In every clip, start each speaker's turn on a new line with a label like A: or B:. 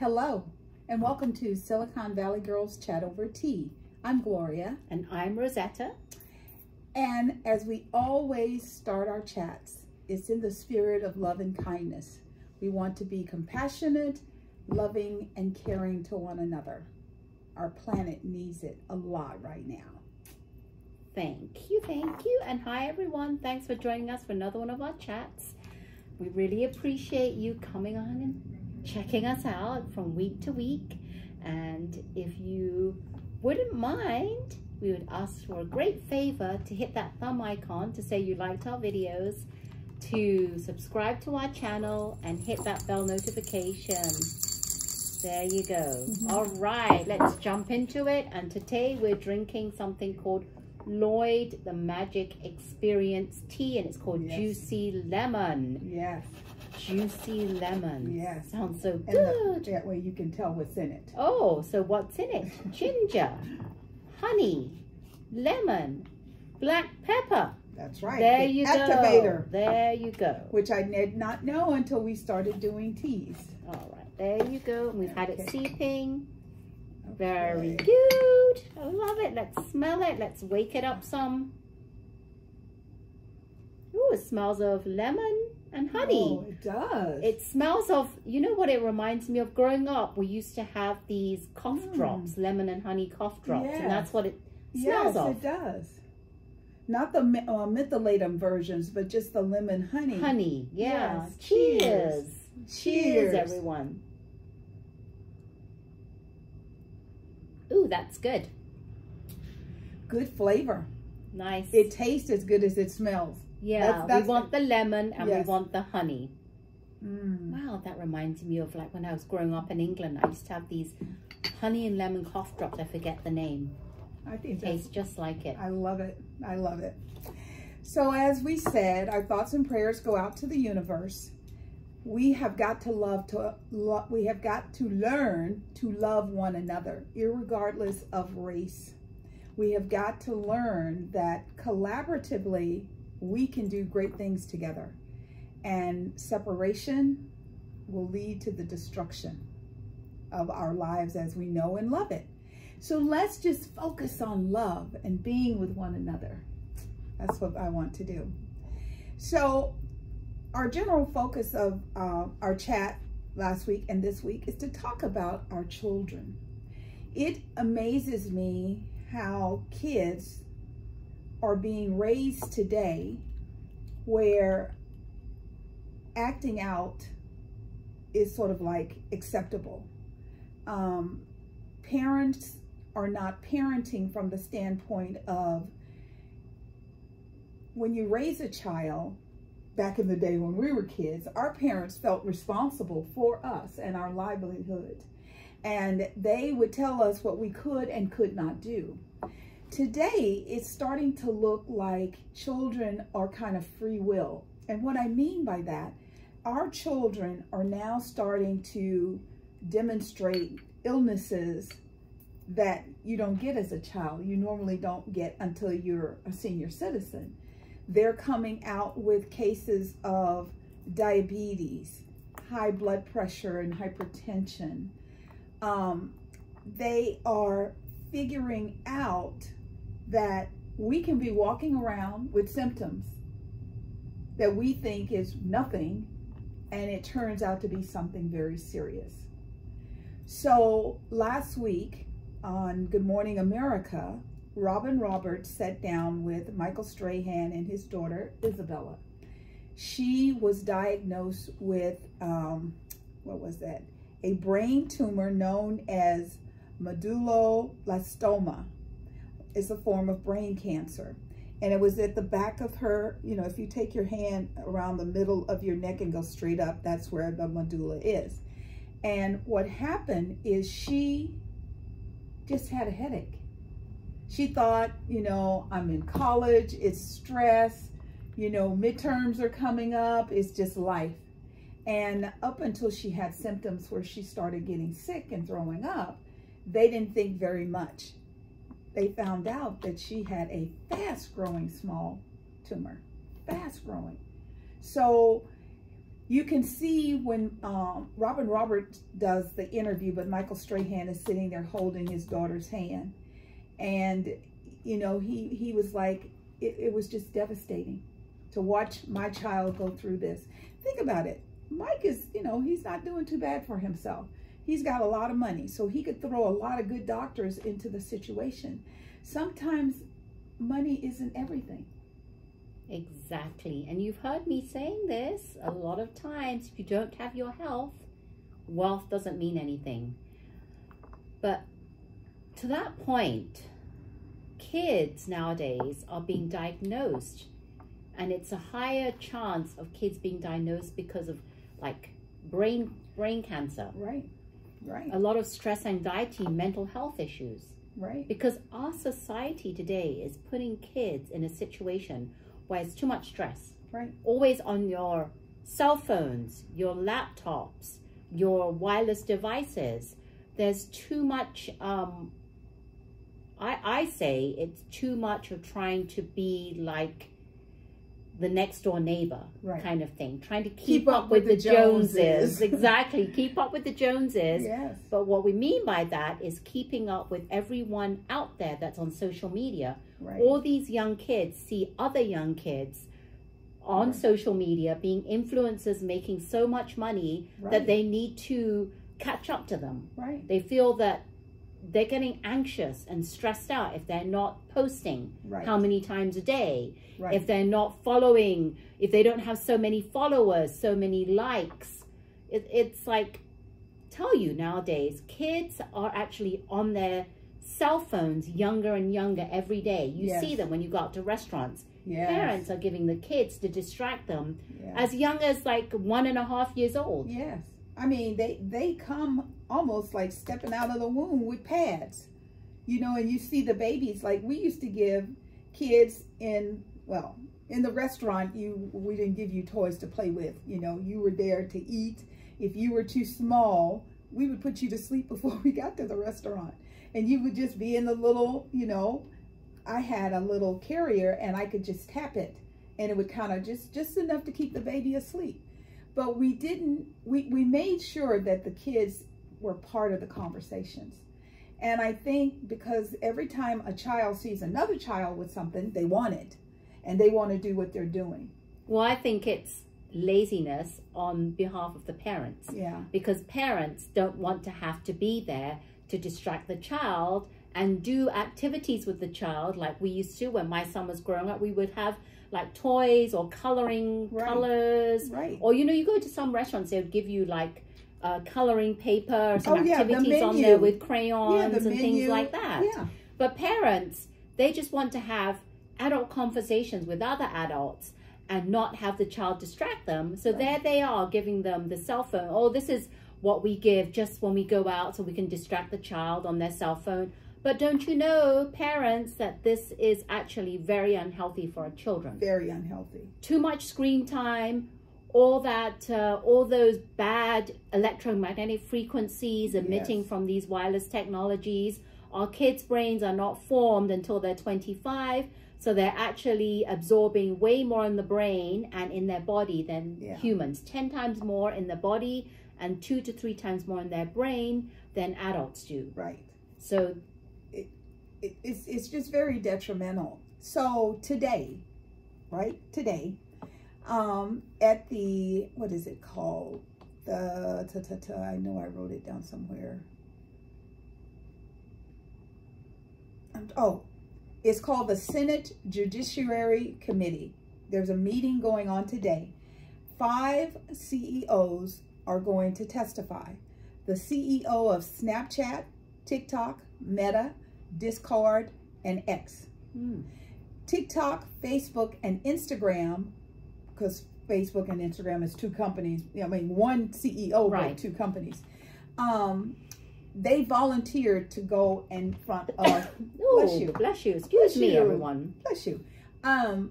A: Hello, and welcome to Silicon Valley Girls Chat Over Tea. I'm Gloria.
B: And I'm Rosetta.
A: And as we always start our chats, it's in the spirit of love and kindness. We want to be compassionate, loving, and caring to one another. Our planet needs it a lot right now.
B: Thank you, thank you. And hi, everyone. Thanks for joining us for another one of our chats. We really appreciate you coming on and checking us out from week to week. And if you wouldn't mind, we would ask for a great favor to hit that thumb icon to say you liked our videos, to subscribe to our channel, and hit that bell notification. There you go. Mm -hmm. All right, let's jump into it. And today we're drinking something called Loyd the Magic Experience Tea, and it's called yes. Juicy Lemon.
A: Yes.
B: Juicy lemon.
A: Yes.
B: Sounds so good.
A: The, that way you can tell what's in it.
B: Oh, so what's in it? Ginger, honey, lemon, black pepper.
A: That's right.
B: There the you
A: activator.
B: go. There you go.
A: Which I did not know until we started doing teas.
B: All right. There you go. And we've okay. had it seeping. Very good. I love it. Let's smell it. Let's wake it up some. Ooh, it smells of lemon and honey.
A: Oh, it does.
B: It smells of, you know what it reminds me of? Growing up, we used to have these cough mm. drops, lemon and honey cough drops. Yes. And that's what it smells
A: yes,
B: of.
A: it does. Not the uh, versions, but just the lemon honey.
B: Honey, yeah. Yes. Cheers. Cheers. Cheers, everyone. Ooh, that's good.
A: Good flavor.
B: Nice.
A: It tastes as good as it smells.
B: Yeah, that's, that's we want the, the lemon and yes. we want the honey.
A: Mm.
B: Wow, that reminds me of like when I was growing up in England. I used to have these honey and lemon cough drops. I forget the name.
A: I think
B: it tastes just like it.
A: I love it. I love it. So as we said, our thoughts and prayers go out to the universe we have got to love to lo we have got to learn to love one another regardless of race we have got to learn that collaboratively we can do great things together. And separation will lead to the destruction of our lives as we know and love it. So let's just focus on love and being with one another. That's what i want to do. So our general focus of uh, our chat last week and this week is to talk about our children. It amazes me how kids are being raised today where acting out is sort of like acceptable. Um, parents are not parenting from the standpoint of when you raise a child, back in the day when we were kids, our parents felt responsible for us and our livelihood. And they would tell us what we could and could not do. Today, it's starting to look like children are kind of free will. And what I mean by that, our children are now starting to demonstrate illnesses that you don't get as a child. You normally don't get until you're a senior citizen they're coming out with cases of diabetes, high blood pressure, and hypertension. Um, they are figuring out that we can be walking around with symptoms that we think is nothing, and it turns out to be something very serious. So last week on Good Morning America, Robin Roberts sat down with Michael Strahan and his daughter, Isabella. She was diagnosed with, um, what was that? A brain tumor known as medulloblastoma. It's a form of brain cancer. And it was at the back of her, you know, if you take your hand around the middle of your neck and go straight up, that's where the medulla is. And what happened is she just had a headache she thought, you know, I'm in college, it's stress, you know, midterms are coming up, it's just life. And up until she had symptoms where she started getting sick and throwing up, they didn't think very much. They found out that she had a fast growing small tumor, fast growing. So you can see when um, Robin Roberts does the interview, but Michael Strahan is sitting there holding his daughter's hand. And, you know, he, he was like, it, it was just devastating to watch my child go through this. Think about it. Mike is, you know, he's not doing too bad for himself. He's got a lot of money, so he could throw a lot of good doctors into the situation. Sometimes money isn't everything.
B: Exactly. And you've heard me saying this a lot of times. If you don't have your health, wealth doesn't mean anything. But to that point, kids nowadays are being diagnosed and it's a higher chance of kids being diagnosed because of like brain brain cancer.
A: Right. Right.
B: A lot of stress, anxiety, mental health issues.
A: Right.
B: Because our society today is putting kids in a situation where it's too much stress.
A: Right.
B: Always on your cell phones, your laptops, your wireless devices. There's too much, um, I, I say it's too much of trying to be like the next door neighbor
A: Right.
B: kind of thing, trying to keep,
A: Keep
B: up,
A: up
B: with,
A: with
B: the,
A: the
B: Joneses.
A: Joneses.
B: exactly. Keep up with the Joneses.
A: Yes.
B: But what we mean by that is keeping up with everyone out there that's on social media.
A: Right.
B: All these young kids see other young kids on
A: Right.
B: social media being influencers making so much money that they need to catch up to them.
A: right.
B: They feel that they're getting anxious and stressed out if they're not posting
A: Right.
B: how many times a day,
A: Right.
B: if they're not following, if they don't have so many followers, so many likes. It, it's like, tell you nowadays, kids are actually on their cell phones younger and younger every day. You
A: Yes.
B: see them when you go out to restaurants.
A: yes.
B: Parents are giving the kids to distract them
A: Yes.
B: as young as like one and a half years old.
A: Yes. I mean, they they come almost like stepping out of the womb with pads, you know, and you see the babies. Like we used to give kids in well in the restaurant. You we didn't give you toys to play with. You know, you were there to eat. If you were too small, we would put you to sleep before we got to the restaurant, and you would just be in the little, you know. I had a little carrier, and I could just tap it, and it would kind of just just enough to keep the baby asleep but we didn't we, we made sure that the kids were part of the conversations. And i think because every time a child sees another child with something they want it and they want to do what they're doing.
B: Well, I think it's laziness on behalf of the parents.
A: yeah.
B: Because parents don't want to have to be there to distract the child and do activities with the child like we used to when my son was growing up. We would have like toys or coloring
A: Right.
B: colors.
A: Right.
B: Or you know you go to some restaurants they would give you like uh, coloring paper some
A: Oh, yeah, the
B: activities on there with
A: yeah
B: crayons
A: the
B: and
A: menu
B: things like that
A: yeah
B: but parents, they just want to have adult conversations with other adults and not have the child distract them. So
A: Right.
B: there they are giving them the cell phone. Oh, this is what we give just when we go out so we can distract the child on their cell phone. But don't you know, parents, that this is actually very unhealthy for our children?
A: very unhealthy
B: Too much screen time, all that, uh, all those bad electromagnetic frequencies emitting
A: Yes.
B: from these wireless technologies. Our kids' brains are not formed until they're 25, so they're actually absorbing way more in the brain and in their body than
A: Yeah.
B: humans. 10 times more in the body and two to three times more in their brain than adults do.
A: right
B: So,
A: it, it's, it's just very detrimental. So today, right, today, um, at the, what is it called? The, ta, ta, ta, I know I wrote it down somewhere. Oh, it's called the Senate Judiciary Committee. There's a meeting going on today. Five CEOs are going to testify. The CEO of Snapchat, TikTok, Meta, Discord, and X.
B: hmm,
A: TikTok, Facebook, and Instagram, because Facebook and Instagram is two companies. I mean, one CEO,
B: Right.
A: but two companies. Um, they volunteered to go in front of
B: oh,
A: Bless you.
B: Bless you. Excuse
A: Bless
B: me,
A: you.
B: everyone.
A: bless you, um,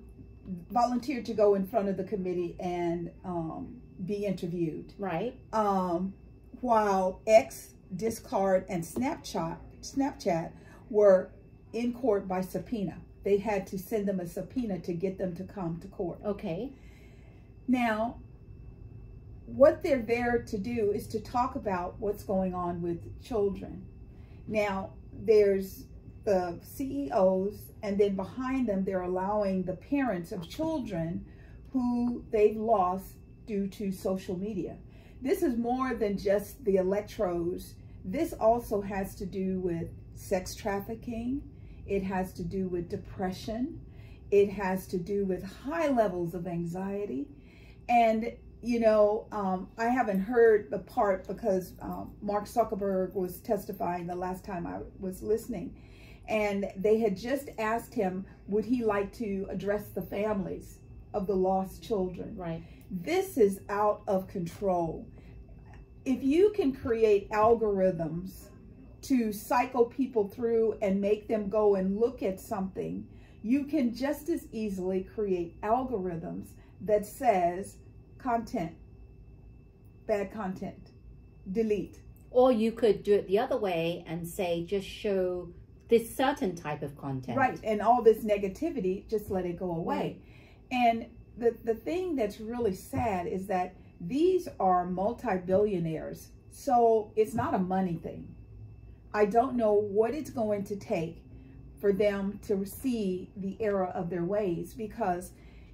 A: volunteered to go in front of the committee and um, be interviewed.
B: Right?
A: Um, while X, Discord, and Snapchat, Snapchat were in court by subpoena. They had to send them a subpoena to get them to come to court.
B: Okay.
A: Now, what they're there to do is to talk about what's going on with children. Now, there's the CEOs, and then behind them, they're allowing the parents of children who they've lost due to social media. This is more than just the electros. This also has to do with sex trafficking. It has to do with depression. It has to do with high levels of anxiety. And, you know, um, I haven't heard the part because um, Mark Zuckerberg was testifying the last time I was listening. And they had just asked him, would he like to address the families of the lost children?
B: Right.
A: This is out of control. If you can create algorithms to cycle people through and make them go and look at something, you can just as easily create algorithms that says content, bad content, delete.
B: Or you could do it the other way and say, just show this certain type of content.
A: Right. And all this negativity, just let it go away. Right. And the, the thing that's really sad is that these are multi-billionaires. So it's not a money thing. I don't know what it's going to take for them to see the error of their ways because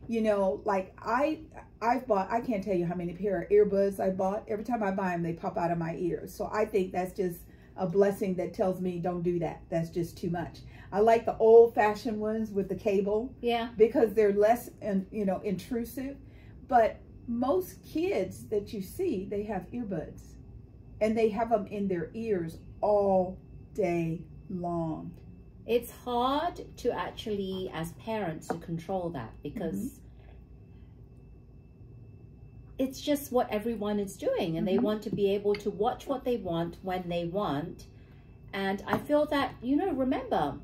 A: you know like i i've bought i can't tell you how many pair of earbuds i bought. Every time i buy them they pop out of my ears. So i think that's just a blessing that tells me don't do that. That's just too much. I like the old fashioned ones with the cable
B: yeah.
A: because they're less and you know intrusive. But most kids that you see they have earbuds and they have them in their ears all day long
B: it's hard to actually, as parents, to control that because mm-hmm. it's just what everyone is doing, and mm-hmm. they want to be able to watch what they want when they want. And I feel that, you know, remember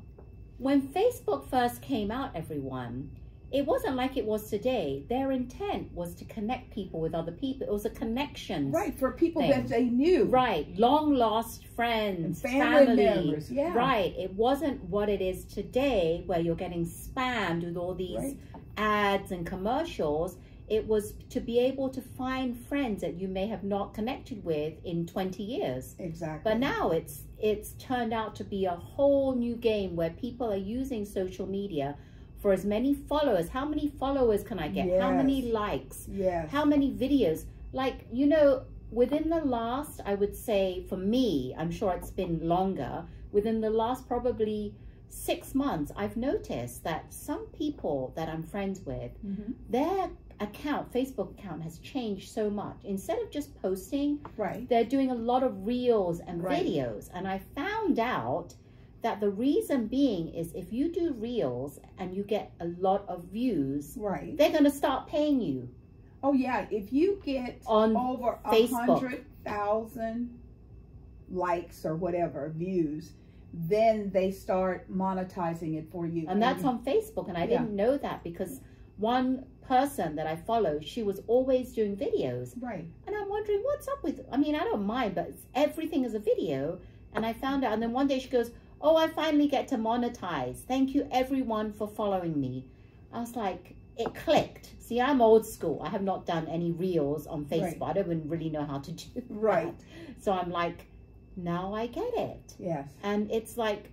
B: when Facebook first came out, everyone, it wasn't like it was today. Their intent was to connect people with other people. It was a connection.
A: Right, for people thing. that they knew.
B: Right, long lost friends,
A: family,
B: family.
A: members. Yeah.
B: Right. It wasn't what it is today where you're getting spammed with all these right. ads and commercials. It was to be able to find friends that you may have not connected with in 20 years.
A: Exactly.
B: But now it's it's turned out to be a whole new game where people are using social media for as many followers. How many followers can I get? Yes. How many likes?
A: Yes.
B: How many videos? Like, you know, within the last, I would say for me, I'm sure it's been longer, within the last probably six months, I've noticed that some people that I'm friends with, mm-hmm. their account, Facebook account has changed so much. Instead of just posting,
A: right.
B: they're doing a lot of reels and right. videos. And I found out that the reason being is if you do reels and you get a lot of views,
A: right,
B: they're going to start paying you.
A: Oh yeah, if you get
B: on
A: over a hundred thousand likes or whatever views, then they start monetizing it for you.
B: And that's on Facebook, and I yeah. didn't know that because one person that I follow, she was always doing videos.
A: Right.
B: And I'm wondering what's up with. I mean, I don't mind, but everything is a video. And I found out, and then one day she goes, "Oh, I finally get to monetize. Thank you everyone for following me." I was like, it clicked. See, I'm old school. I have not done any reels on Facebook. Right. I don't even really know how to do
A: right.
B: That. So I'm like, now I get it.
A: Yes.
B: And it's like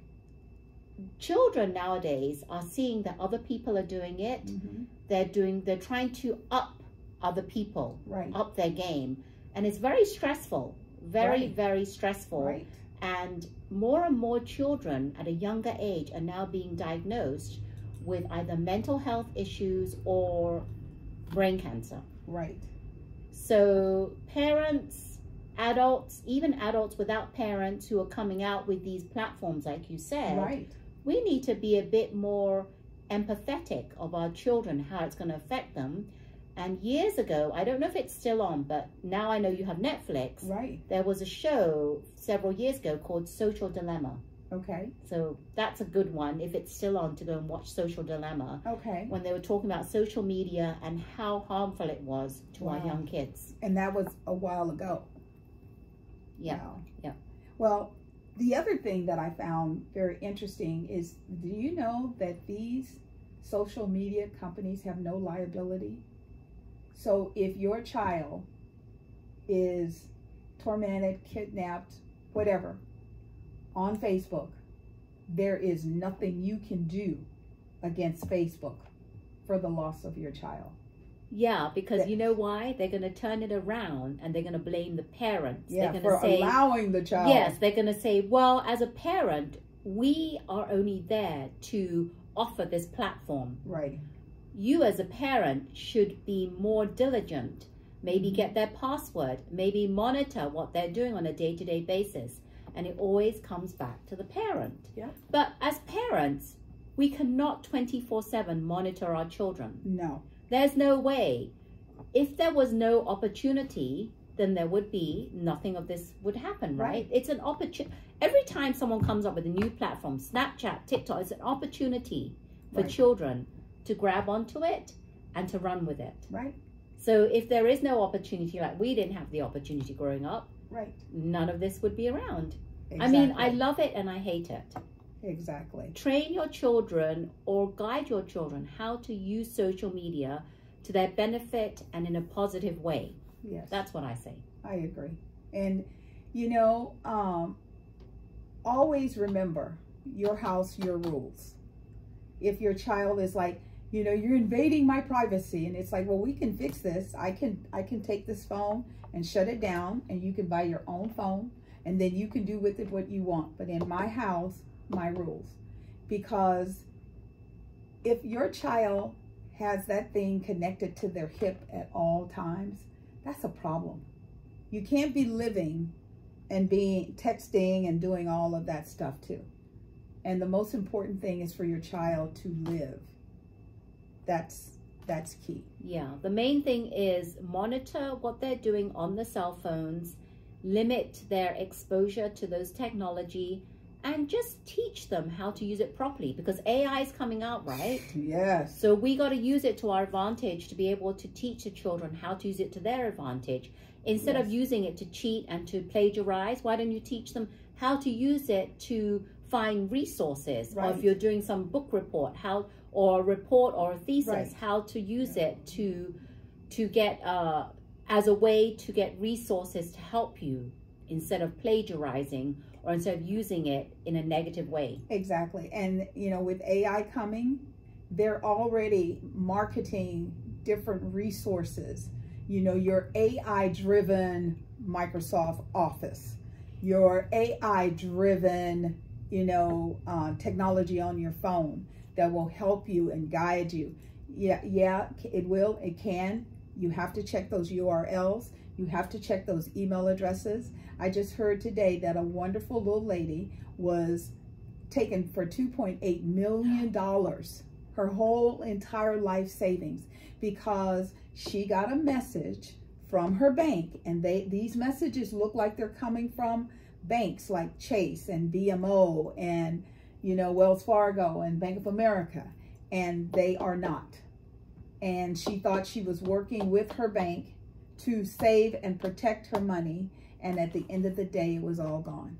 B: children nowadays are seeing that other people are doing it. Mm-hmm. They're doing. They're trying to up other people.
A: Right.
B: Up their game, and it's very stressful. Very right. very stressful.
A: Right.
B: And more and more children at a younger age are now being diagnosed with either mental health issues or brain cancer.
A: Right.
B: So parents, adults, even adults without parents who are coming out with these platforms, like you said,
A: right.
B: we need to be a bit more empathetic of our children, how it's going to affect them. And years ago, I don't know if it's still on, but now I know you have Netflix.
A: Right.
B: There was a show several years ago called Social Dilemma.
A: Okay.
B: So that's a good one if it's still on to go and watch Social Dilemma.
A: Okay.
B: When they were talking about social media and how harmful it was to wow. our young kids.
A: And that was a while ago.
B: Yeah. Wow. Yeah.
A: Well, the other thing that I found very interesting is do you know that these social media companies have no liability? So if your child is tormented, kidnapped, whatever, on Facebook, there is nothing you can do against Facebook for the loss of your child.
B: Yeah, because you know why? They're going to turn it around and they're going to blame the parents.
A: Yeah,
B: they're
A: for
B: going to say,
A: allowing the child.
B: Yes, they're going to say, well, as a parent, we are only there to offer this platform.
A: Right.
B: You, as a parent, should be more diligent. Maybe get their password, maybe monitor what they're doing on a day to day basis. And it always comes back to the parent.
A: Yeah.
B: But as parents, we cannot 24 7 monitor our children.
A: No.
B: There's no way. If there was no opportunity, then there would be nothing of this would happen, right?
A: Right.
B: It's an opportunity. Every time someone comes up with a new platform, Snapchat, TikTok, it's an opportunity for
A: Right.
B: children to grab onto it and to run with it.
A: Right.
B: So if there is no opportunity, like we didn't have the opportunity growing up,
A: Right.
B: none of this would be around.
A: Exactly.
B: I mean, I love it and I hate it.
A: exactly.
B: Train your children or guide your children how to use social media to their benefit and in a positive way.
A: Yes.
B: That's what I say.
A: I agree. And you know, um, always remember your house, your rules. If your child is like, you know, you're invading my privacy, and it's like, well, we can fix this. I can, I can take this phone and shut it down, and you can buy your own phone, and then you can do with it what you want. But in my house, my rules, because if your child has that thing connected to their hip at all times, that's a problem. You can't be living and being texting and doing all of that stuff too. And the most important thing is for your child to live. That's that's key.
B: Yeah, the main thing is monitor what they're doing on the cell phones, limit their exposure to those technology, and just teach them how to use it properly because AI is coming out, right?
A: Yes.
B: So we got to use it to our advantage to be able to teach the children how to use it to their advantage. Instead of using it to cheat and to plagiarize, why don't you teach them how to use it to find resources? Or if you're doing some book report, how or a report or a thesis,
A: Right.
B: how to use it to to get uh, as a way to get resources to help you instead of plagiarizing or instead of using it in a negative way.
A: Exactly. And you know, with AI coming, they're already marketing different resources. You know, your AI driven Microsoft Office, your AI driven, you know, uh, technology on your phone that will help you and guide you. Yeah, yeah, it will, it can. You have to check those URLs. You have to check those email addresses. I just heard today that a wonderful little lady was taken for $2.8 million, her whole entire life savings, because she got a message from her bank. And they these messages look like they're coming from banks like Chase and BMO and, you know, Wells Fargo and Bank of America. And they are not. And she thought she was working with her bank to save and protect her money. And at the end of the day, it was all gone.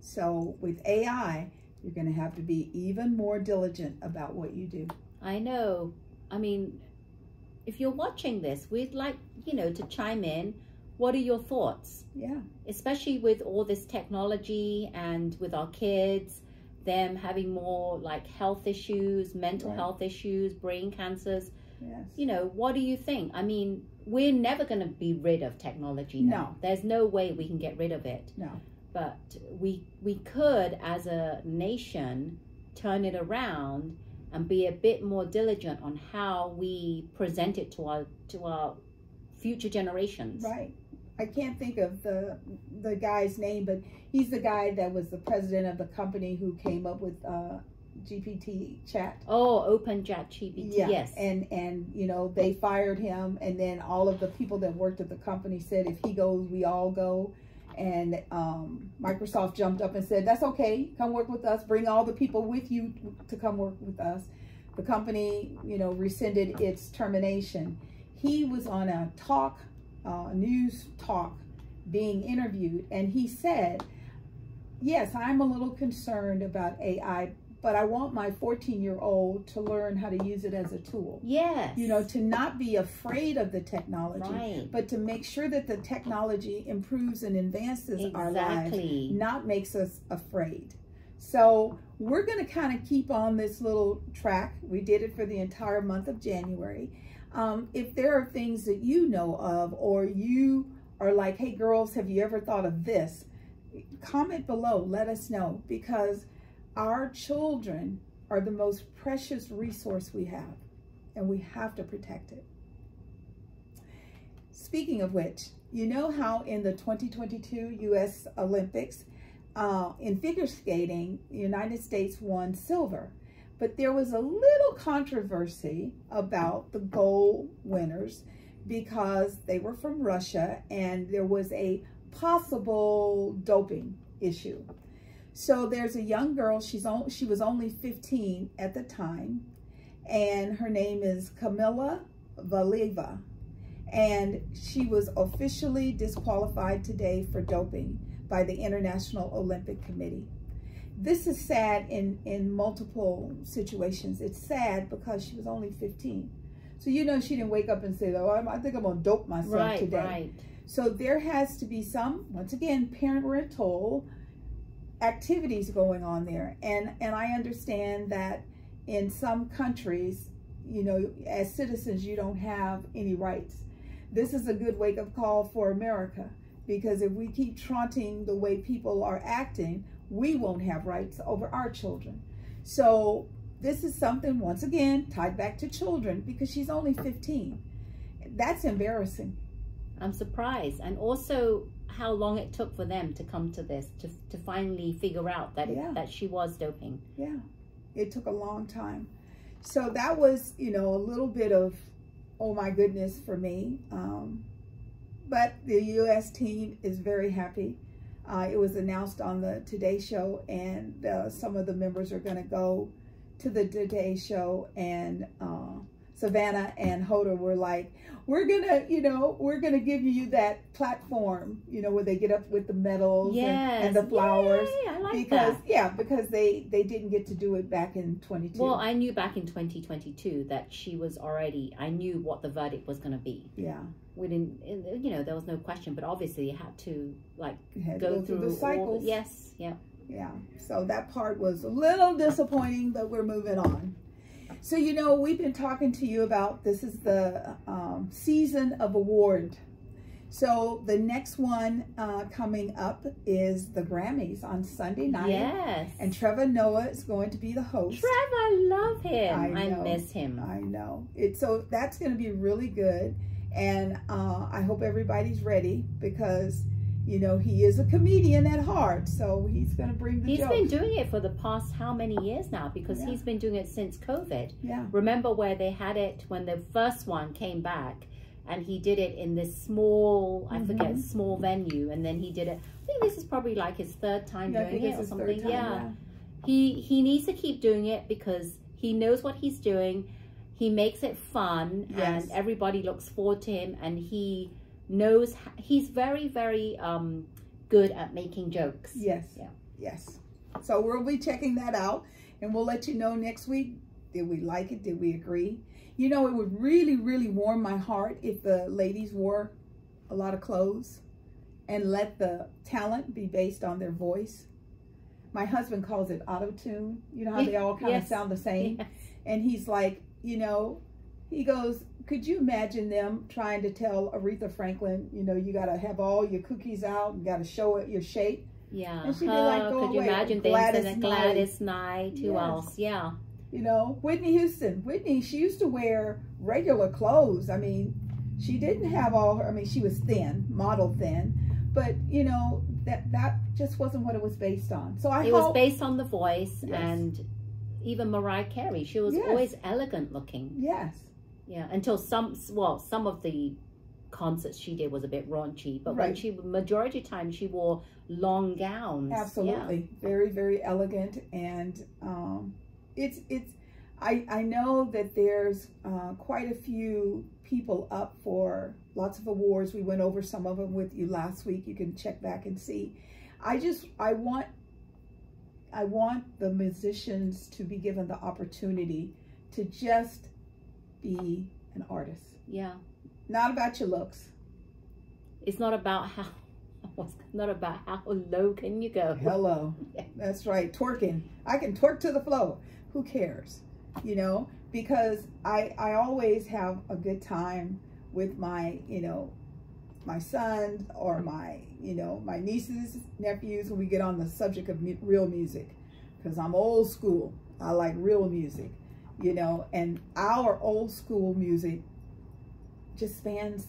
A: So with AI, you're going to have to be even more diligent about what you do.
B: I know. I mean, if you're watching this, we'd like, you know, to chime in. What are your thoughts?
A: Yeah.
B: Especially with all this technology and with our kids, them having more like health issues, mental
A: Right.
B: health issues, brain cancers.
A: Yes.
B: You know, what do you think? I mean, we're never going to be rid of technology now.
A: No.
B: There's no way we can get rid of it.
A: No.
B: But we we could as a nation turn it around and be a bit more diligent on how we present it to our to our future generations.
A: Right. I can't think of the the guy's name, but he's the guy that was the president of the company who came up with uh, GPT chat.
B: Oh, open chat GPT.
A: Yeah.
B: Yes.
A: And and you know they fired him, and then all of the people that worked at the company said if he goes, we all go. And um, Microsoft jumped up and said, "That's okay. Come work with us. Bring all the people with you to come work with us." The company, you know, rescinded its termination. He was on a talk, uh, news talk, being interviewed, and he said, "Yes, I'm a little concerned about AI but I want my 14 year old to learn how to use it as a tool.
B: Yes.
A: You know, to not be afraid of the technology,
B: right.
A: but to make sure that the technology improves and advances
B: exactly.
A: our lives, not makes us afraid. So we're going to kind of keep on this little track. We did it for the entire month of January. Um, if there are things that you know of, or you are like, hey, girls, have you ever thought of this? Comment below, let us know, because our children are the most precious resource we have, and we have to protect it. Speaking of which, you know how in the 2022 U.S. Olympics, uh, in figure skating, the United States won silver. But there was a little controversy about the gold winners because they were from Russia and there was a possible doping issue. So there's a young girl, she's on, she was only 15 at the time, and her name is Kamila Valieva. And she was officially disqualified today for doping by the International Olympic Committee. This is sad in, in multiple situations. It's sad because she was only 15. So, you know, she didn't wake up and say, oh, I think I'm going to dope myself
B: right,
A: today.
B: Right.
A: So there has to be some, once again, parental activities going on there. And, and I understand that in some countries, you know, as citizens, you don't have any rights. This is a good wake-up call for America because if we keep taunting the way people are acting, we won't have rights over our children. So this is something, once again, tied back to children because she's only 15. That's embarrassing.
B: I'm surprised. And also how long it took for them to come to this, to, to finally figure out that,
A: Yeah.
B: it, that she was doping.
A: Yeah, it took a long time. So that was, you know, a little bit of, oh my goodness for me. Um, but the U.S. team is very happy. Uh, it was announced on the Today Show, and uh, some of the members are going to go to the Today Show, and uh, Savannah and Hoda were like, "We're gonna, you know, we're gonna give you that platform, you know, where they get up with the medals and,
B: Yes.
A: and the flowers."
B: Yay, I like
A: because
B: that.
A: yeah, because they they didn't get to do it back in 22.
B: Well, I knew back in 2022 that she was already, I knew what the verdict was going to be.
A: yeah,
B: We didn't, you know, there was no question, but obviously you had to, like,
A: had to
B: go,
A: go through, the
B: all
A: cycles.
B: yes, yeah.
A: Yeah, so that part was a little disappointing, but we're moving on. So, you know, we've been talking to you about this is the um, season of award. So the next one uh, coming up is the Grammys on Sunday night.
B: Yes.
A: And Trevor Noah is going to be the host.
B: Trevor, I love him.
A: I
B: I, miss him.
A: I know. It, so that's going to be really good. And uh, I hope everybody's ready because, you know, he is a comedian at heart. So he's going to bring the
B: He's
A: jokes.
B: been doing it for the past how many years now? Because
A: Yeah.
B: he's been doing it since COVID.
A: yeah.
B: Remember where they had it when the first one came back and he did it in this small, I forget,
A: Mhm.
B: small venue. And then he did it. I think this is probably like his third time
A: Yeah,
B: doing it or something.
A: time,
B: yeah. He he needs to keep doing it because he knows what he's doing. He makes it fun
A: Yes.
B: and everybody looks forward to him and he knows he's very very um good at making jokes.
A: Yes.
B: Yeah.
A: Yes. So we'll be checking that out and we'll let you know next week. Did we like it? Did we agree? You know, it would really, really warm my heart if the ladies wore a lot of clothes and let the talent be based on their voice. My husband calls it auto tune. You know how they all kind of sound the same?
B: Yes.
A: And he's like, you know, he goes, could you imagine them trying to tell Aretha Franklin, you know, you got to have all your cookies out and got to show it your shape?
B: Yeah.
A: And she'd be like,
B: Her,
A: "Go
B: could you imagine
A: Gladys
B: things in
A: Knight.
B: a Gladys Knight? Who
A: Yes.
B: else? Yeah.
A: You know, Whitney Houston. Whitney, she used to wear regular clothes. I mean, she didn't have all her, I mean, she was thin, model thin, but you know, that that just wasn't what it was based on. So I
B: it
A: hope,
B: was based on the voice
A: Yes.
B: and even Mariah Carey. She was
A: Yes.
B: always elegant looking.
A: yes,
B: Yeah. Until some, well, some of the concerts she did was a bit raunchy, but when
A: Right.
B: she, majority of time, she wore long gowns. Yeah.
A: absolutely. Very, very elegant. And um, it's, it's, I, I know that there's uh, quite a few people up for lots of awards. We went over some of them with you last week. You can check back and see. I just, I want I want the musicians to be given the opportunity to just be an artist.
B: Yeah.
A: Not about your looks.
B: It's not about how. Not about how low can you go.
A: Hello.
B: Yeah.
A: That's right. Twerking. I can twerk to the flow. Who cares? You know, because I I always have a good time with my, you know, my son or my, you know, my nieces, nephews when we get on the subject of mu- real music because I'm old school. I like real music, you know, and our old school music just spans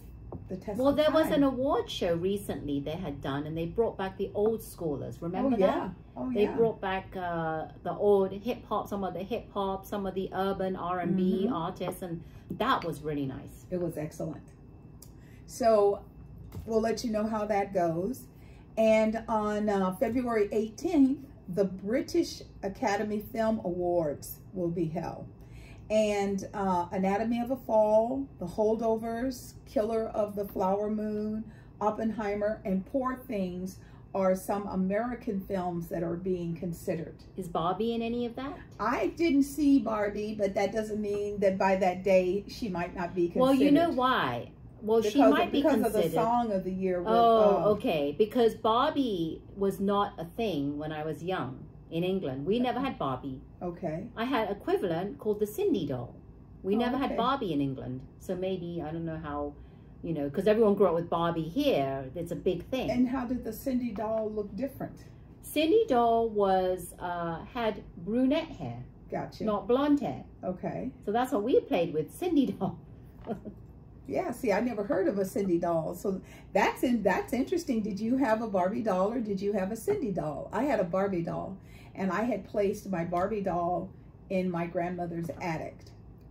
A: the test
B: Well, there was an award show recently they had done, and they brought back the old schoolers. Remember
A: oh,
B: that?
A: yeah. Oh,
B: They
A: yeah.
B: brought back uh, the old hip hop, some of the hip hop, some of the urban R and B
A: Mhm.
B: artists, and that was really nice.
A: It was excellent. So we'll let you know how that goes. And on uh, February 18th, the British Academy Film Awards will be held. And uh, Anatomy of a Fall, The Holdovers, Killer of the Flower Moon, Oppenheimer, and Poor Things are some American films that are being considered.
B: Is Barbie in any of that?
A: I didn't see Barbie, but that doesn't mean that by that day she might not be considered.
B: Well, you know why? Well,
A: because
B: she might
A: of,
B: be
A: because
B: considered.
A: of the song of the year. With,
B: oh,
A: um,
B: okay. Because Barbie was not a thing when I was young in England. We never had Barbie.
A: Okay.
B: I had equivalent called the Sindy doll. We
A: Oh,
B: never
A: okay.
B: had Barbie in England. So maybe, I don't know how, you know, because everyone grew up with Barbie here. It's a big thing.
A: And how did the Sindy doll look different?
B: Sindy doll was, uh, had brunette hair,
A: Gotcha.
B: not blonde hair.
A: Okay.
B: So that's what we played with, Sindy doll.
A: Yeah. See, I never heard of a Sindy doll. So that's in that's interesting. Did you have a Barbie doll or did you have a Sindy doll? I had a Barbie doll, and I had placed my Barbie doll in my grandmother's attic.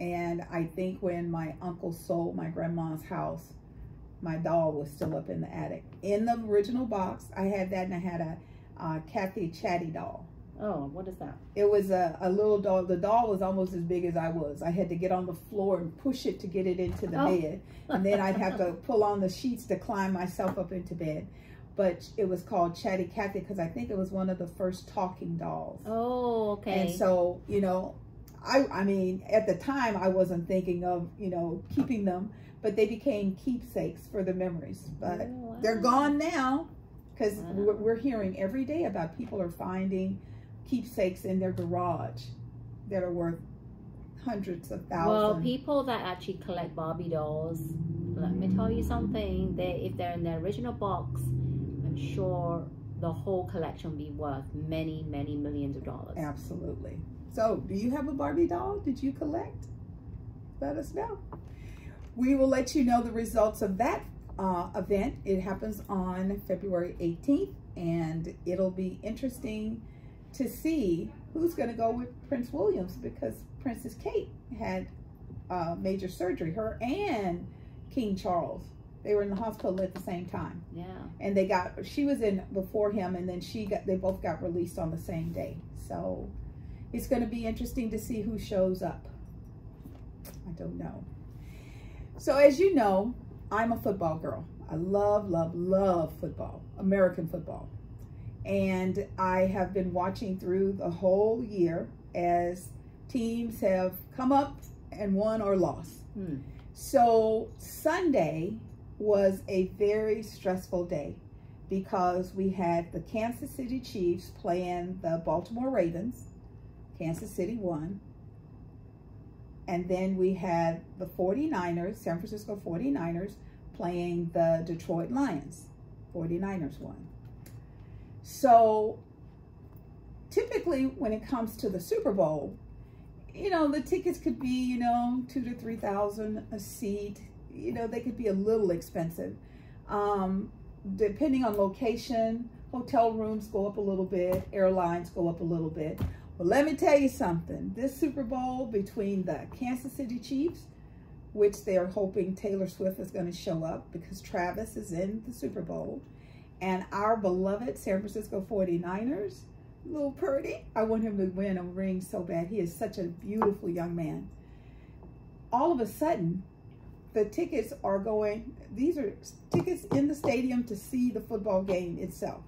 A: And I think when my uncle sold my grandma's house, my doll was still up in the attic. In the original box, I had that, and I had a uh, Kathy Chatty doll.
B: Oh, what is that?
A: It was a, a little doll. The doll was almost as big as I was. I had to get on the floor and push it to get it into the
B: Oh.
A: bed. And then I'd have to pull on the sheets to climb myself up into bed. But it was called Chatty Cathy because I think it was one of the first talking dolls.
B: Oh, okay.
A: And so, you know, I I mean, at the time I wasn't thinking of, you know, keeping them, but they became keepsakes for the memories. But
B: Oh,
A: they're gone now because
B: Wow.
A: we're, we're hearing every day about people are finding keepsakes in their garage that are worth hundreds of thousands.
B: Well, people that actually collect Barbie dolls, let me tell you something. They, if they're in the original box, I'm sure the whole collection will be worth many, many millions of dollars.
A: Absolutely. So, do you have a Barbie doll? Did you collect? Let us know. We will let you know the results of that uh, event. It happens on February 18th, and it'll be interesting to see who's going to go with Prince Williams because Princess Kate had uh, major surgery. Her and King Charles. They were in the hospital at the same time
B: Yeah.
A: and they got she was in before him and then she got they both got released on the same day so it's going to be interesting to see who shows up i don't know so as you know i'm a football girl i love love love football american football and i have been watching through the whole year as teams have come up and won or lost
B: Hmm.
A: so Sunday was a very stressful day because we had the Kansas City Chiefs playing the Baltimore Ravens. Kansas City won. And then we had the 49ers, San Francisco 49ers, playing the Detroit Lions. 49ers won. So typically when it comes to the Super Bowl, you know, the tickets could be, you know, two to three thousand a seat. You know, they could be a little expensive. Um, depending on location, hotel rooms go up a little bit, airlines go up a little bit. Well, let me tell you something. This Super Bowl between the Kansas City Chiefs, which they're hoping Taylor Swift is going to show up because Travis is in the Super Bowl, and our beloved San Francisco 49ers, little Purdy. I want him to win a ring so bad. He is such a beautiful young man. All of a sudden, the tickets are going, these are tickets in the stadium to see the football game itself.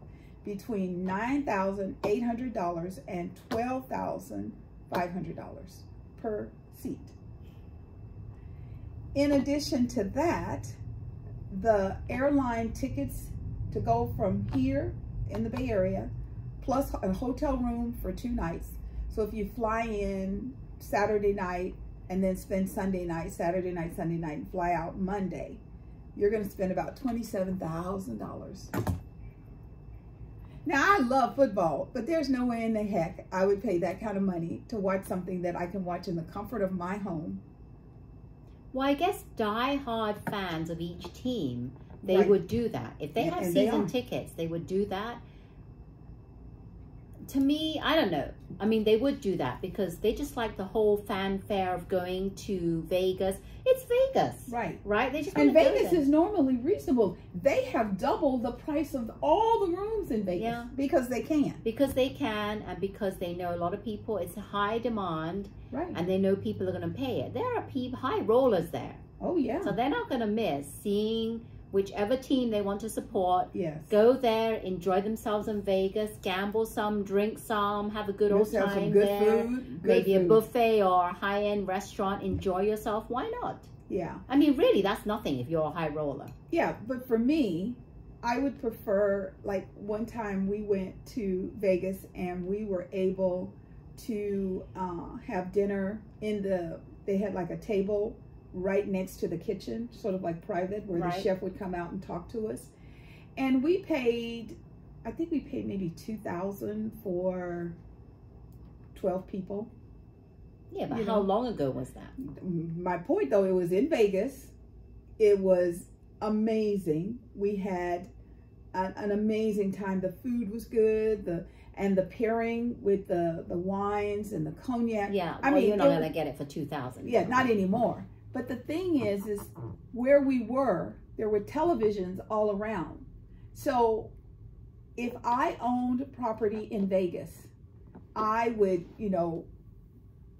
A: between $9,800 and $12,500 per seat. In addition to that, the airline tickets to go from here in the Bay Area, plus a hotel room for two nights. So if you fly in Saturday night and then spend Sunday night, Saturday night, Sunday night, and fly out Monday, you're going to spend about $27,000. Now, I love football, but there's no way in the heck I would pay that kind of money to watch something that I can watch in the comfort of my home.
B: Well, I guess die-hard fans of each team, they
A: Right.
B: would do that. If they
A: Yeah,
B: have
A: and they
B: season tickets, they would do that. To me, I don't know. I mean, they would do that because they just like the whole fanfare of going to Vegas. It's Vegas,
A: Right.
B: right? They just
A: And Vegas is normally reasonable. They have double the price of all the rooms in Vegas
B: Yeah.
A: because they can.
B: because they can and because they know a lot of people. It's high demand,
A: Right.
B: and they know people are going to pay it. There are people, high rollers there,
A: Oh, yeah.
B: so they're not going to miss seeing whichever team they want to support.
A: yes.
B: Go there, enjoy themselves in Vegas, gamble some, drink some, have a good old
A: Let's
B: time
A: good
B: there.
A: food. Good
B: Maybe a buffet or a high-end restaurant. Enjoy yourself. Why not?
A: Yeah.
B: I mean, really, that's nothing if you're a high roller.
A: Yeah, but for me, I would prefer like one time we went to Vegas and we were able to uh, have dinner in the. They had like a table right next to the kitchen, sort of like private, where
B: Right.
A: the chef would come out and talk to us. And we paid, I think we paid maybe two thousand for twelve people.
B: Yeah, but
A: You
B: how
A: know.
B: long ago was that?
A: my point though, it was in Vegas. It was amazing. We had an, an amazing time. The food was good. The and the pairing with the the wines and the cognac.
B: Yeah,
A: I mean,
B: you're not
A: it-
B: to get it for 2000
A: Yeah, not anymore. But the thing is, is where we were, there were televisions all around. So if I owned property in Vegas, I would, you know,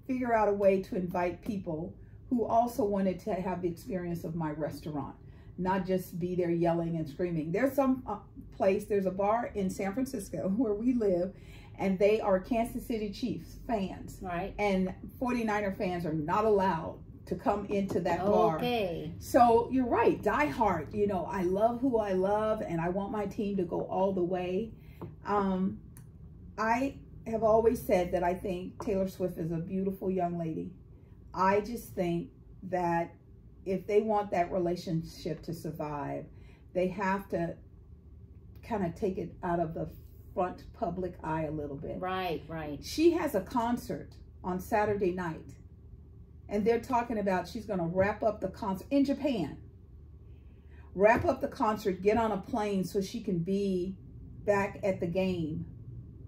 A: figure out a way to invite people who also wanted to have the experience of my restaurant, not just be there yelling and screaming. There's some uh, place, there's a bar in San Francisco where we live, and they are Kansas City Chiefs fans
B: Right?
A: and 49er fans are not allowed to come into that bar.
B: Okay.
A: So you're right, die hard. You know, I love who I love and I want my team to go all the way. Um, I have always said that I think Taylor Swift is a beautiful young lady. I just think that if they want that relationship to survive, they have to kind of take it out of the front public eye a little bit
B: Right, right.
A: she has a concert on Saturday night. And they're talking about she's going to wrap up the concert in Japan. Wrap up the concert, get on a plane so she can be back at the game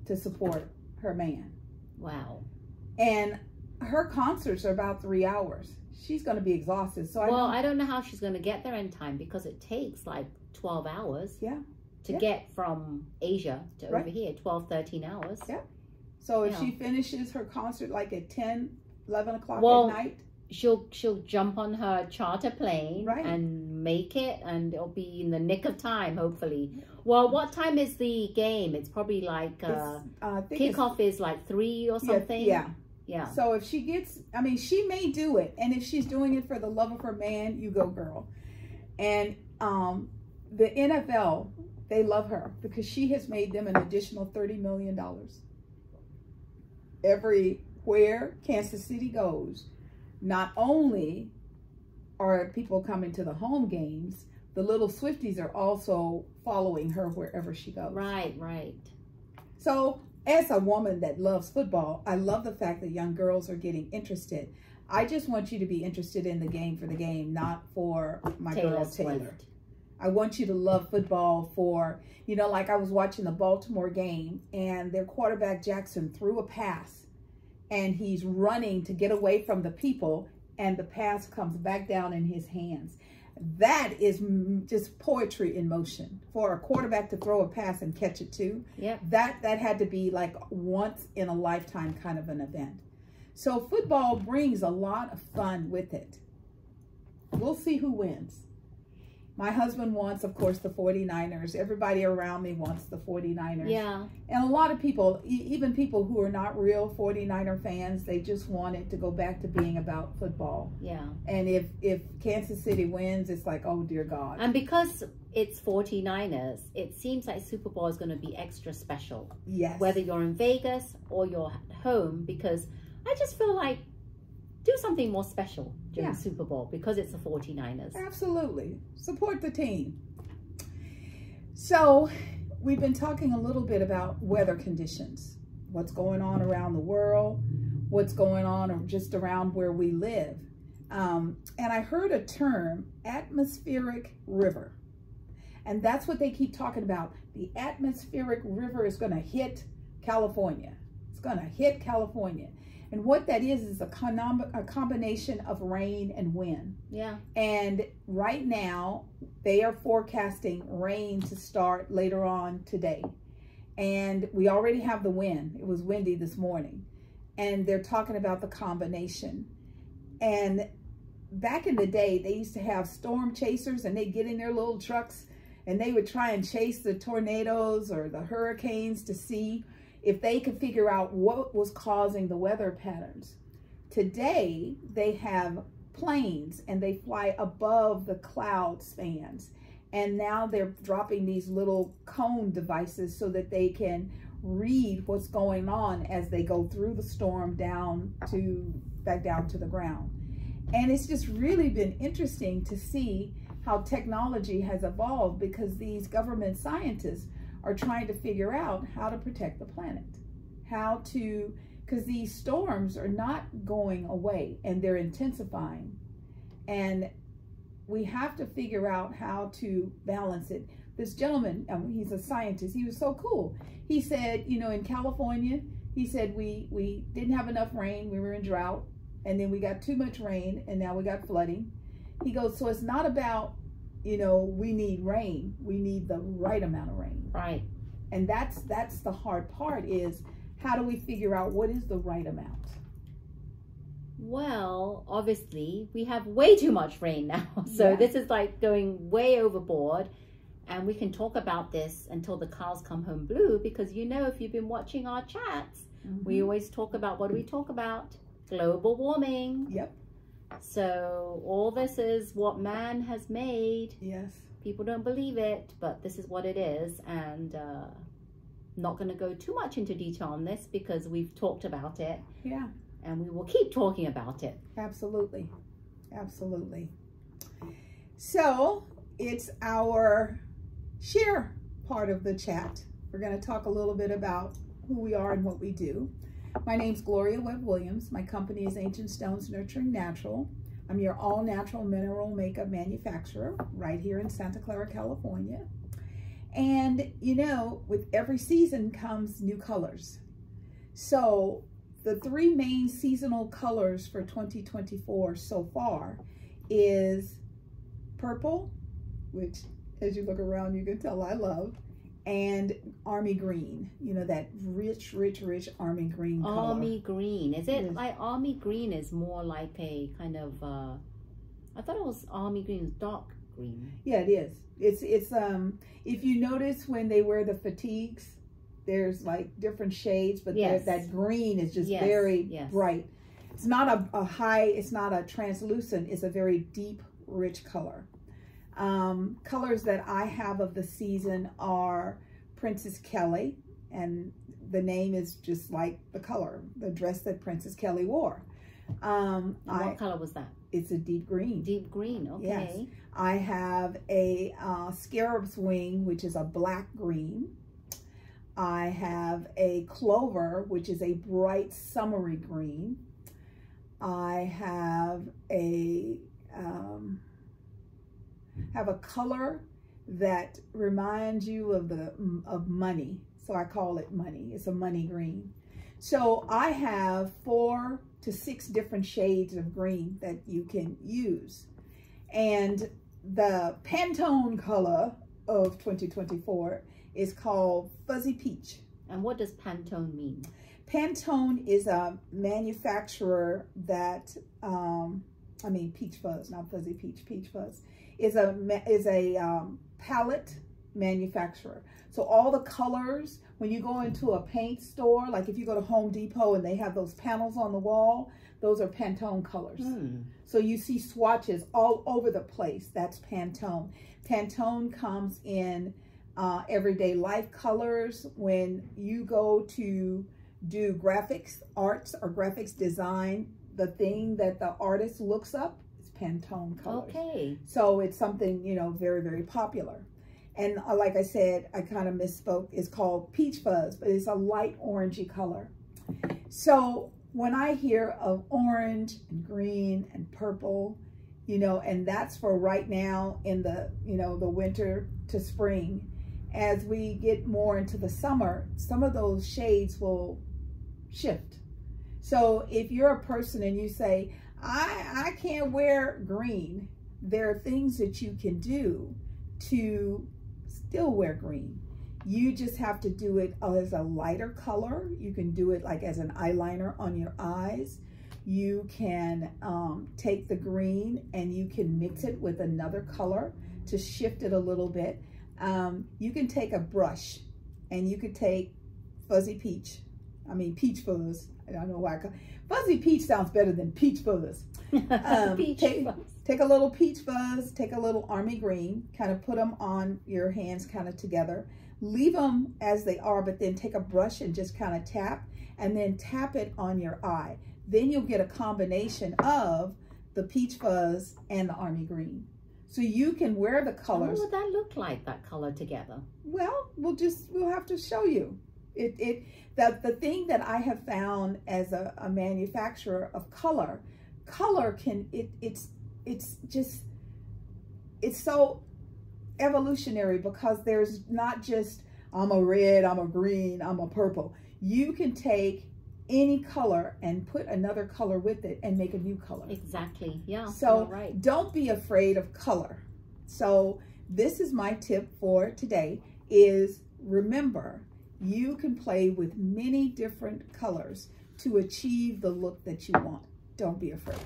A: to support her man.
B: Wow.
A: And her concerts are about three hours. She's going to be exhausted. So I
B: well,
A: don't,
B: I don't know how she's going to get there in time because it takes like 12 hours.
A: Yeah.
B: To
A: Yeah.
B: get from Asia to
A: Right.
B: over here, 12, 13 hours.
A: Yeah. so if
B: yeah.
A: she finishes her concert like at 10, 11 o'clock
B: Well,
A: at night,
B: She'll she'll jump on her charter plane
A: Right.
B: and make it, and it'll be in the nick of time, hopefully. Well, what time is the game? It's probably like uh,
A: uh, I think it's-
B: kickoff is like three or something.
A: yeah.
B: yeah.
A: So if she gets, I mean, she may do it, and if she's doing it for the love of her man, you go, girl. And um, the NFL, they love her because she has made them an additional thirty million dollars. Everywhere Kansas City goes, not only are people coming to the home games, the little Swifties are also following her wherever she goes.
B: Right, right.
A: So, as a woman that loves football, I love the fact that young girls are getting interested. I just want you to be interested in the game for the game, not for my
B: Taylor
A: girl
B: Swift.
A: Taylor. I want you to love football for, you know, like I was watching the Baltimore game and their quarterback Jackson threw a pass and he's running to get away from the people and the pass comes back down in his hands. That is just poetry in motion for a quarterback to throw a pass and catch it too
B: Yeah.
A: that that had to be like once in a lifetime kind of an event. So football brings a lot of fun with it. We'll see who wins. My husband wants, of course, the 49ers. Everybody around me wants the 49ers.
B: Yeah.
A: And a lot of people, e- even people who are not real 49er fans, they just want it to go back to being about football.
B: Yeah.
A: And if if Kansas City wins, it's like, oh dear God.
B: And because it's 49ers, it seems like Super Bowl is going to be extra special.
A: yes.
B: Whether you're in Vegas or you're at home, because I just feel like do something more special during
A: Yeah.
B: Super Bowl because it's the 49ers.
A: Absolutely. Support the team. So, we've been talking a little bit about weather conditions, what's going on around the world, what's going on just around where we live. Um, and I heard a term, atmospheric river. And that's what they keep talking about. The atmospheric river is going to hit California. It's going to hit California. And what that is is a, con- a combination of rain and wind.
B: Yeah.
A: And right now, they are forecasting rain to start later on today. And we already have the wind. It was windy this morning. And they're talking about the combination. And back in the day, they used to have storm chasers and they'd get in their little trucks and they would try and chase the tornadoes or the hurricanes to see if they could figure out what was causing the weather patterns. Today, they have planes and they fly above the cloud spans. And now they're dropping these little cone devices so that they can read what's going on as they go through the storm down to back down to the ground. And it's just really been interesting to see how technology has evolved because these government scientists are trying to figure out how to protect the planet. How to, because these storms are not going away and they're intensifying. And we have to figure out how to balance it. This gentleman, um, he's a scientist, he was so cool. He said, you know, in California, he said we, we didn't have enough rain, we were in drought, and then we got too much rain, and now we got flooding. He goes, so it's not about, you know, we need rain, we need the right amount of rain.
B: Right.
A: And that's that's the hard part is how do we figure out what is the right amount?
B: Well, obviously, we have way too much rain now. So
A: Yeah.
B: this is like going way overboard. And we can talk about this until the cows come home blue because you know, if you've been watching our chats, we
A: Mm-hmm.
B: always talk about what do we talk about? Global warming.
A: Yep.
B: So all this is what man has made.
A: Yes.
B: People don't believe it, but this is what it is. And uh, not going to go too much into detail on this because we've talked about it
A: Yeah.
B: and we will keep talking about it.
A: Absolutely. Absolutely. So it's our share part of the chat. We're going to talk a little bit about who we are and what we do. My name's Gloria Webb Williams. My company is Ancient Stones Nurturing Natural. I'm your all natural mineral makeup manufacturer right here in Santa Clara, California. And you know, with every season comes new colors. So the three main seasonal colors for 2024 so far is purple, which as you look around you can tell I love, and army green. You know that rich, rich, rich army green color.
B: Army green. Is it
A: Yes.
B: like army green is more like a kind of uh I thought it was army green is dark green.
A: Yeah, it is. It's it's um if you notice when they wear the fatigues, there's like different shades, but
B: Yes.
A: that green is just
B: Yes,
A: very
B: yes.
A: bright. It's not a, a high, it's not a translucent, it's a very deep, rich color. Um, colors that I have of the season are Princess Kelly, and the name is just like the color, the dress that Princess Kelly wore. Um,
B: And
A: I,
B: what color was that?
A: it's a deep green.
B: Deep green. Okay.
A: I have a uh, scarab's wing, which is a black green. I have a clover, which is a bright summery green. I have a um, have a color that reminds you of the of money, so I call it money. It's a money green. So I have four to six different shades of green that you can use. And the Pantone color of 2024 is called Fuzzy Peach.
B: And what does Pantone mean?
A: Pantone is a manufacturer that um, I mean Peach Fuzz, not Fuzzy Peach, Peach Fuzz, is a is a um, palette manufacturer. So all the colors, when you go into a paint store, like if you go to Home Depot and they have those panels on the wall, those are Pantone colors.
B: Mm.
A: So you see swatches all over the place. That's Pantone. Pantone comes in uh, everyday life colors. When you go to do graphics arts or graphics design, the thing that the artist looks up Pantone colors.
B: Okay.
A: So it's something, you know, very, very popular. And uh, like I said, I kind of misspoke. It's called Peach Fuzz, but it's a light orangey color. So when I hear of orange and green and purple, you know, and that's for right now in the, you know, the winter to spring. As we get more into the summer, some of those shades will shift. So if you're a person and you say, I, I can't wear green, there are things that you can do to still wear green. You just have to do it as a lighter color. You can do it like as an eyeliner on your eyes. You can um, take the green and you can mix it with another color to shift it a little bit. Um, you can take a brush and you could take fuzzy peach. I mean, peach fuzz. I don't know why. Fuzzy peach sounds better than peach fuzz.
B: Um, peach
A: take,
B: fuzz.
A: Take a little peach fuzz, take a little army green, kind of put them on your hands kind of together. Leave them as they are, but then take a brush and just kind of tap and then tap it on your eye. Then you'll get a combination of the peach fuzz and the army green. So you can wear the colors.
B: What would that look like, that color together?
A: Well, we'll just, we'll have to show you. It, it, the, the thing that I have found as a, a manufacturer of color, color can, it, it's, it's just, it's so evolutionary because there's not just I'm a red, I'm a green, I'm a purple. You can take any color and put another color with it and make a new color.
B: Exactly. Yeah.
A: So
B: right.
A: don't be afraid of color. So this is my tip for today is remember you can play with many different colors to achieve the look that you want. Don't be afraid.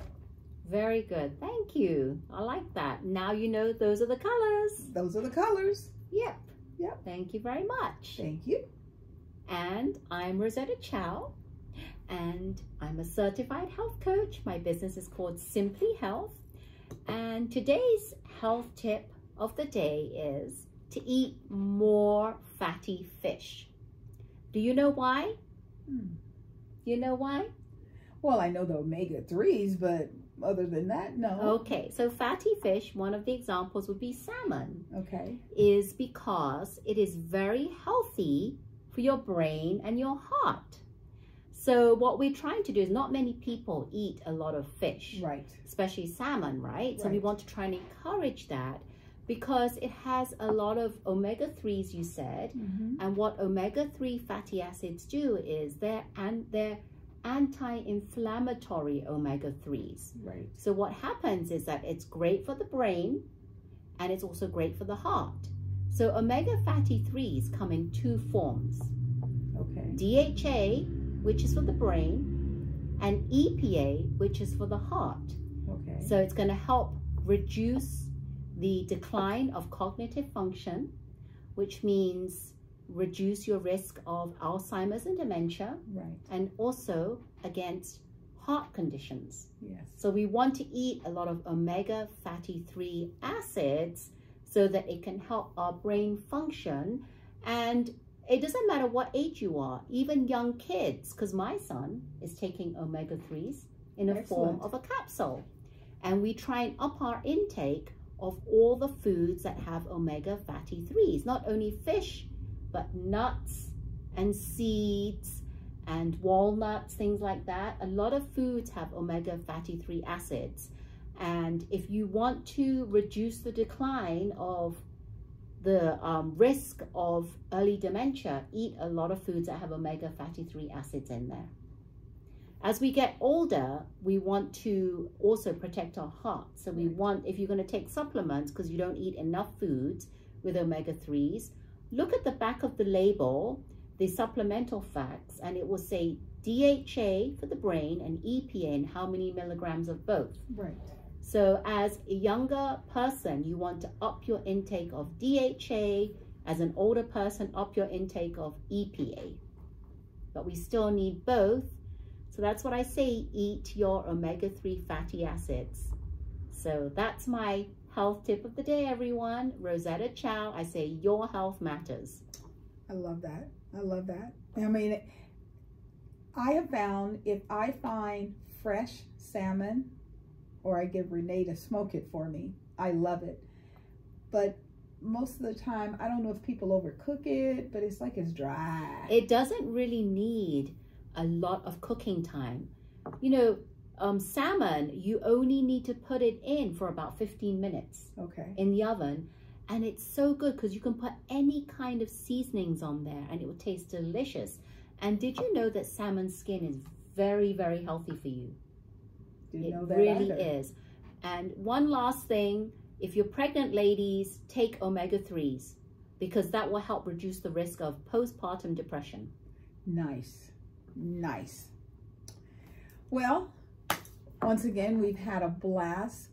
B: Very good. Thank you. I like that. Now you know those are the colors.
A: Those are the colors.
B: Yep.
A: Yep.
B: Thank you very much.
A: Thank you.
B: And I'm Rosetta Chow, and I'm a certified health coach. My business is called Simply Health. And today's health tip of the day is to eat more fatty fish. Do you know why?
A: Hmm.
B: You know why?
A: Well, I know the omega 3s, but other than that, no.
B: Okay, so fatty fish, one of the examples would be salmon,
A: Okay.
B: is because it is very healthy for your brain and your heart. So what we're trying to do is not many people eat a lot of fish,
A: Right.
B: especially salmon, right? So we want to try and encourage that because it has a lot of omega-3s, you said,
A: Mm-hmm.
B: and what omega-3 fatty acids do is they're, and they're anti-inflammatory omega-3s.
A: Right.
B: So what happens is that it's great for the brain and it's also great for the heart. So omega fatty 3s come in two forms.
A: Okay.
B: DHA, which is for the brain, and EPA, which is for the heart.
A: Okay.
B: So it's going to help reduce the decline of cognitive function, which means reduce your risk of Alzheimer's and dementia,
A: right.
B: and also against heart conditions.
A: Yes.
B: So we want to eat a lot of omega fatty 3 acids so that it can help our brain function. And it doesn't matter what age you are, even young kids, because my son is taking omega 3s in a form of a capsule. And we try and up our intake of all the foods that have omega fatty 3s, not only fish, but nuts and seeds and walnuts, things like that. A lot of foods have omega fatty 3 acids. And if you want to reduce the decline of the um, risk of early dementia, eat a lot of foods that have omega fatty 3 acids in there. As we get older, we want to also protect our heart. So we want, if you're going to take supplements because you don't eat enough foods with omega 3s, look at the back of the label, the supplemental facts, and it will say DHA for the brain and EPA and how many milligrams of both.
A: Right.
B: So, as a younger person, you want to up your intake of DHA. As an older person, up your intake of EPA. But we still need both. So, that's what I say eat your omega 3 fatty acids. So, that's my health tip of the day, everyone. Rosetta Chow, I say your health matters.
A: I love that. I love that. I mean, I have found if I find fresh salmon or I give Renee to smoke it for me, I love it. But most of the time, I don't know if people overcook it, but it's like it's dry.
B: It doesn't really need a lot of cooking time. You know, um, salmon, you only need to put it in for about 15 minutes
A: okay.
B: in the oven. And it's so good because you can put any kind of seasonings on there and it will taste delicious. And did you know that salmon skin is very, very healthy for you?
A: Didn't
B: it
A: know that
B: really
A: either.
B: is. And one last thing, if you're pregnant ladies, take omega-3s because that will help reduce the risk of postpartum depression.
A: Nice. Nice. Well, once again, we've had a blast.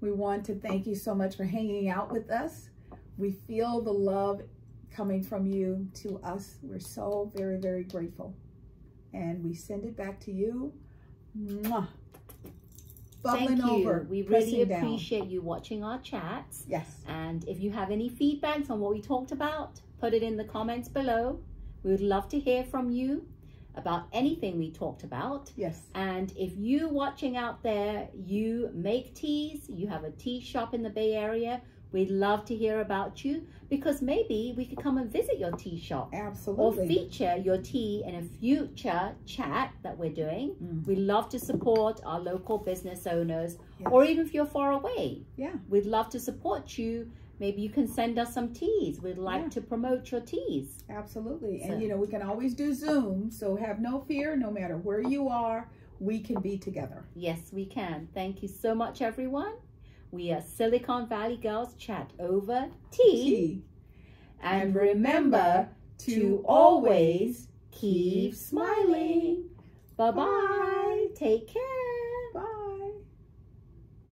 A: We want to thank you so much for hanging out with us. We feel the love coming from you to us. We're so very, very grateful. And we send it back to you. Mwah. Bubbling
B: Thank you.
A: over.
B: we really
A: pressing down.
B: appreciate you watching our chats.
A: Yes.
B: And if you have any feedbacks on what we talked about, put it in the comments below. We would love to hear from you about anything we talked about.
A: Yes.
B: And if you watching out there, you make teas, you have a tea shop in the Bay Area, we'd love to hear about you because maybe we could come and visit your tea shop
A: Absolutely.
B: or feature your tea in a future chat that we're doing.
A: Mm.
B: We love to support our local business owners,
A: Yes.
B: or even if you're far away,
A: Yeah.
B: we'd love to support you. Maybe you can send us some teas. We'd like
A: Yeah.
B: to promote your teas.
A: Absolutely.
B: So-
A: And you know, we can always do Zoom, so have no fear, no matter where you are, we can be together.
B: Yes, we can. Thank you so much, everyone. We are Silicon Valley Girls Chat over tea.
A: Tea.
B: And remember to always keep smiling. Bye bye. Take care.